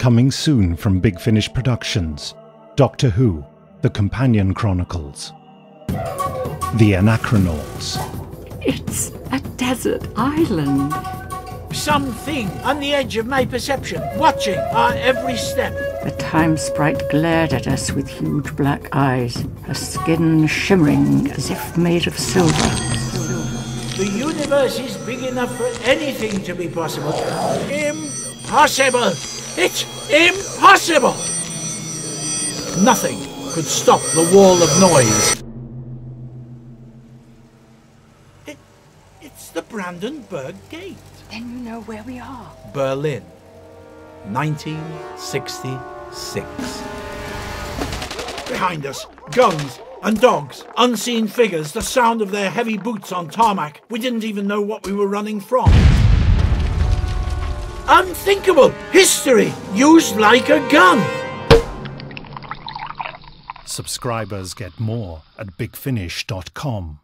Coming soon from Big Finish Productions Doctor Who, The Companion Chronicles, The Anachronauts. It's a desert island. Something on the edge of my perception, watching our every step. The time sprite glared at us with huge black eyes, her skin shimmering as if made of silver. The universe is big enough for anything to be possible. Impossible! It's impossible! Nothing could stop the wall of noise. It, it's the Brandenburg Gate. Then you know where we are. Berlin, 1966. Behind us, guns and dogs, unseen figures, the sound of their heavy boots on tarmac. We didn't even know what we were running from. Unthinkable! History used like a gun! Subscribers get more at bigfinish.com.